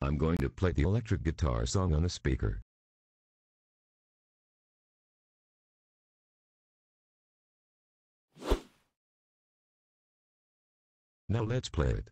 I'm going to play the electric guitar song on the speaker. Now let's play it.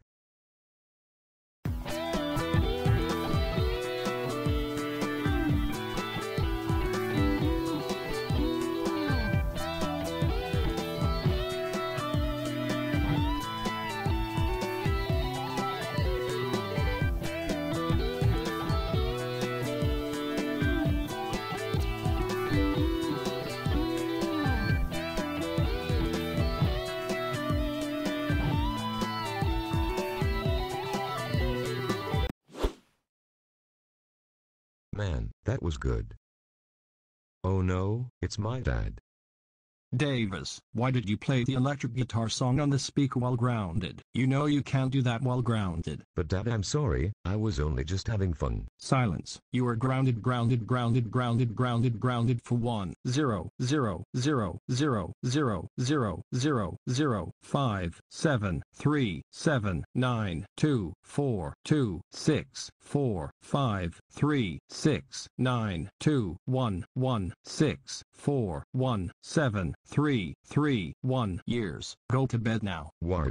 Man, that was good. Oh no, it's my dad. Davis, why did you play the electric guitar song on the speaker while grounded? You know you can't do that while grounded. But dad, I'm sorry, I was only just having fun. Silence. You are grounded, grounded, grounded, grounded, grounded, grounded for one, zero, zero, zero, zero, zero, zero, zero, zero, five, seven, three, seven, nine, two, four, two, six, four, five, three, six, nine, two, one, one, six, four, one, seven, three, three, one years. Go to bed now. War.